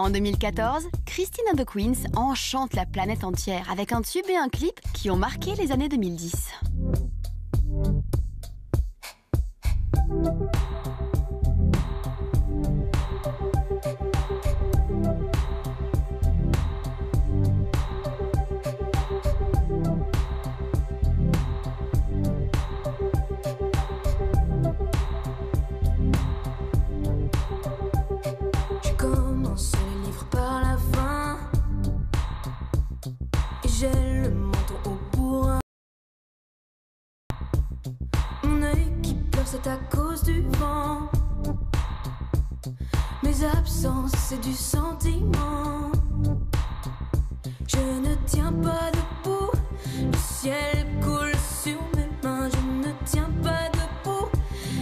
En 2014, Christine and the Queens enchante la planète entière avec un tube et un clip qui ont marqué les années 2010. J'ai le menton au bourrin. Mon œil qui pleure c'est à cause du vent. Mes absences c'est du sentiment. Je ne tiens pas debout. Le ciel coule sur mes mains. Je ne tiens pas debout.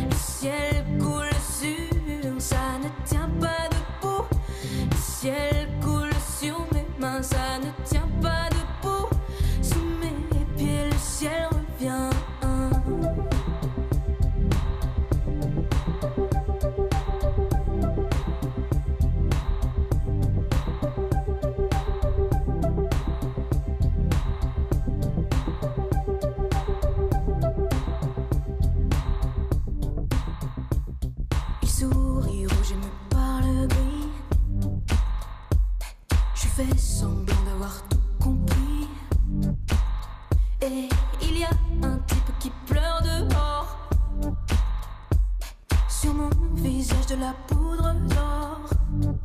Le ciel coule sur Ça ne tient pas debout. Le ciel coule sur mes mains Ça Je fais semblant d'avoir tout compris. Et il y a un type qui pleure dehors. Sur mon visage de la poudre d'or.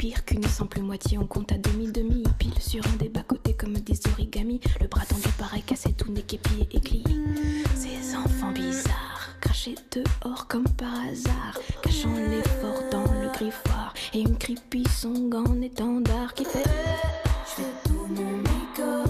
Pire qu'une simple moitié, on compte à demi-demi. Pile sur un des bas-côtés comme des origamis. Le bras tendu pareil, cassé tout nez, képié et glié. Ces enfants bizarres, crachés dehors comme par hasard. Cachant l'effort dans le griffoir. Et une creepy song en étendard qui fait. Je tout mon mercure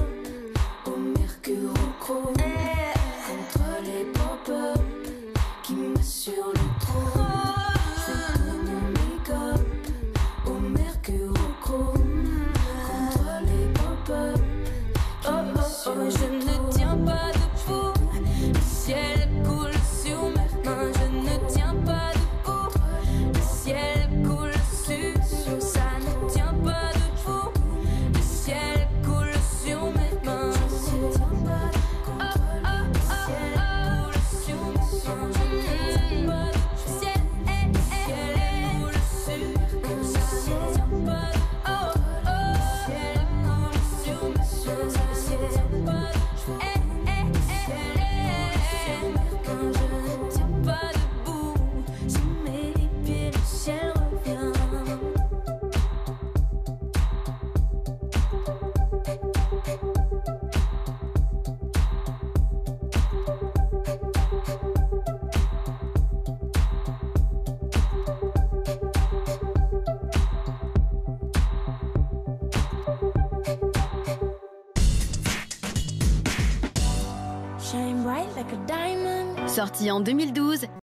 Sorti en 2012,